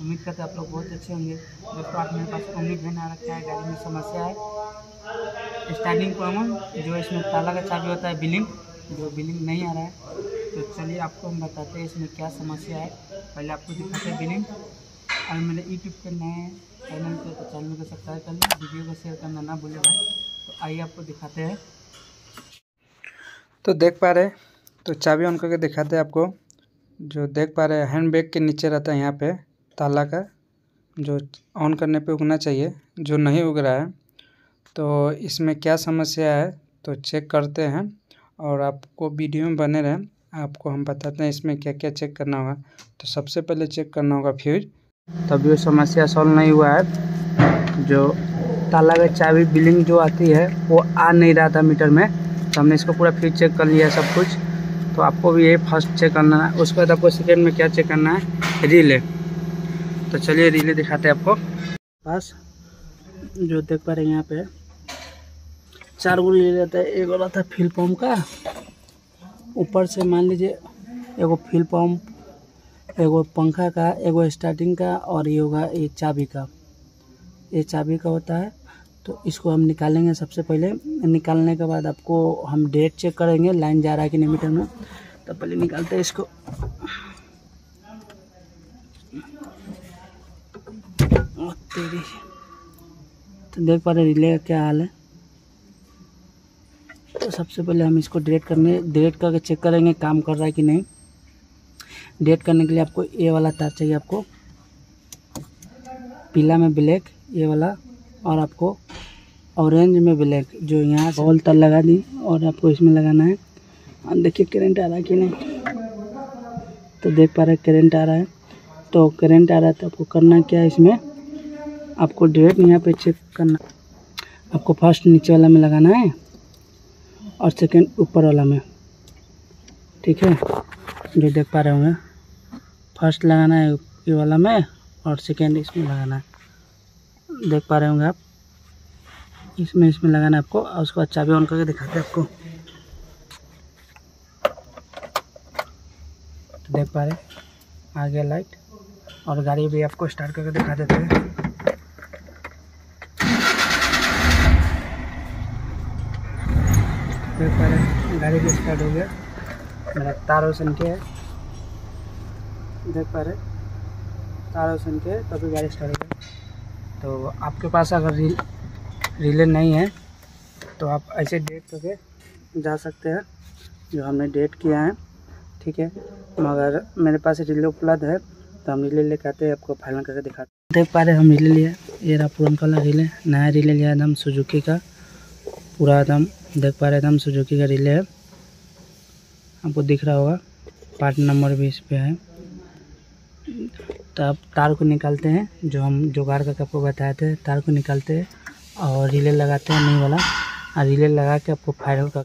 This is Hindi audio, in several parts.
उम्मीद करते आप लोग बहुत अच्छे होंगे। दोस्तों, आज मेरे पास ओमनी वैन आ रखा है, गाड़ी में समस्या है। स्टार्टिंग प्रॉब्लम जो इसमें ताला का चाबी होता है, बिलिंग, जो बिलिंग नहीं आ रहा है तो चलिए आपको हम बताते हैं इसमें क्या समस्या है। पहले आपको दिखाते हैं बिलिंग। और मेरे यूट्यूब पर नए चैनल पे तो चैनल को सब्सक्राइब कर लें वीडियो को शेयर करना ना भूलें भाई। तो आइए आपको दिखाते हैं। तो देख पा रहे तो चाबी ऑन करके दिखाते हैं आपको। जो देख पा रहे हैं हैंड बैग के नीचे रहता है यहाँ पे। ताला का, जो ऑन करने पे उगना चाहिए, जो नहीं उग रहा है तो इसमें क्या समस्या है तो चेक करते हैं और आपको वीडियो में बने रहें, आपको हम बताते हैं इसमें क्या क्या चेक करना होगा। तो सबसे पहले चेक करना होगा फ्यूज। तभी वो समस्या सॉल्व नहीं हुआ है। जो ताला का चाबी बिलिंग जो आती है, वो आ नहीं रहा था मीटर में तो हमने इसको पूरा फ्यूज चेक कर लिया सब कुछ। तो आपको भी यही फ़र्स्ट चेक करना है, उसके बाद आपको सेकेंड में क्या चेक करना है, रिले। तो चलिए रिले दिखाते हैं आपको। पास, जो देख पा रहे हैं यहाँ पे, चार गो रिले रहता है। एक रहता है फिल पम्प का। ऊपर से मान लीजिए, एगो फिल पम्प एगो पंखा का, एगो स्टार्टिंग का, और ये होगा, ये चाबी का। ये चाबी का होता है तो इसको हम निकालेंगे सबसे पहले। निकालने के बाद आपको हम डेट चेक करेंगे लाइन जा रहा है कि नहीं मीटर में। तो पहले निकालते हैं इसको। तेरी। तो देख पा रहे रिले का क्या हाल है? तो सबसे पहले हम इसको डिलीट करने डिलीट करके चेक करेंगे काम कर रहा है कि नहीं। डिलीट करने के लिए आपको ये वाला तार चाहिए आपको। पीला में ब्लैक ये वाला, और आपको ऑरेंज में ब्लैक जो यहाँ होल तार लगा दी, और आपको इसमें लगाना है। और देखिए करंट आ रहा है कि नहीं। तो देख पा रहे करंट आ रहा है। तो करंट आ रहा है तो आपको करना क्या है इसमें? आपको डायरेक्ट यहाँ पे चेक करना। आपको फ़र्स्ट नीचे वाला में लगाना है और सेकंड ऊपर वाला में। ठीक है? जो देख पा रहे होंगे। फ़र्स्ट लगाना है ये वाला में और सेकंड इसमें लगाना है। देख पा रहे होंगे आप? इसमें इसमें लगाना है आपको और उसके बाद चाबी ऑन करके दिखाते हैं आपको। तो देख पा रहे आ गया लाइट और गाड़ी भी आपको स्टार्ट करके दिखा देते हैं। देख पा रहे गाड़ी भी स्टार्ट हो गया। मेरा तार रोशन के है। देख पा रहे तार रोशन के तभी गाड़ी स्टार्ट हो गया। तो आपके पास अगर री, रिले नहीं है तो आप ऐसे डेट करके जा सकते हैं जो हमने डेट किया है। ठीक है? मगर मेरे पास रिले उपलब्ध है तो हम रिले लेके आते हैं आपको फाइनल करके दिखाते हैं। देख पा रहे हम रिले लिया ये रहा पुरान वाला रिले नया रिले लिया एकदम सुजुकी का। पूरा एकदम देख पा रहे एकदम सुजुकी का रिले है। आपको दिख रहा होगा पार्ट नंबर भी इस पर है। तो आप तार को निकालते हैं, जो हम जुगाड़ का आपको बताए थे, तार को निकालते हैं और रिले लगाते हैं, नहीं वाला। और रिले लगा के आपको फाइनल कर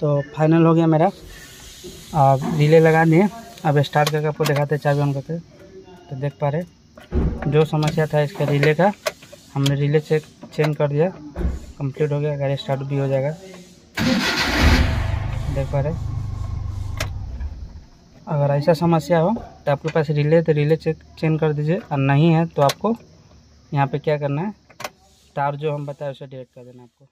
तो फाइनल हो गया मेरा। अब रिले लगा दिए अब स्टार्ट करके आपको दिखाते हैं चाबी ऑन करके। तो देख पा रहे जो समस्या था इसका रिले का, हमने रिले चेक चेंज कर दिया। कंप्लीट हो गया, गाड़ी स्टार्ट भी हो जाएगा। देख पा रहे अगर ऐसा समस्या हो तो आपके पास रिले तो रिले चेक चेंज कर दीजिए। और नहीं है तो आपको यहाँ पे क्या करना है? तार जो हम बताए, उसे डिलेक्ट कर देना आपको।